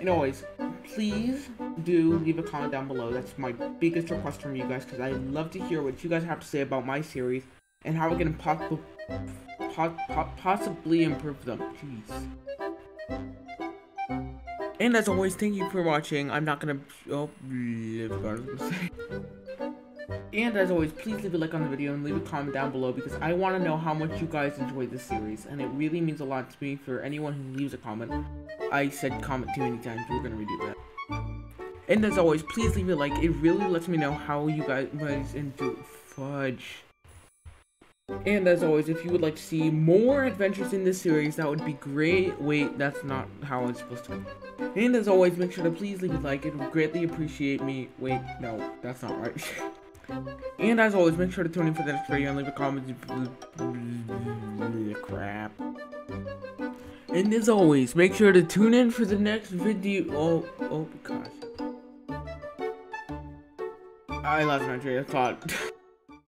And always, please do leave a comment down below. That's my biggest request from you guys because I love to hear what you guys have to say about my series and how we can possibly po po possibly improve them. Jeez. And as always, thank you for watching. I'm not gonna. Oh, and as always, please leave a like on the video and leave a comment down below because I want to know how much you guys enjoyed this series. And it really means a lot to me for anyone who leaves a comment. I said comment too many times, we're gonna redo that. And as always, please leave a like. It really lets me know how you guys, guys enjoy fudge. And as always, if you would like to see more adventures in this series, that would be great. Wait, that's not how it's supposed to be. And as always, make sure to please leave a like. It would greatly appreciate me. Wait, no, that's not right. and as always, make sure to tune in for the next video and leave a comment. Crap. And as always, make sure to tune in for the next video. Oh, oh gosh. I lost my train of thought.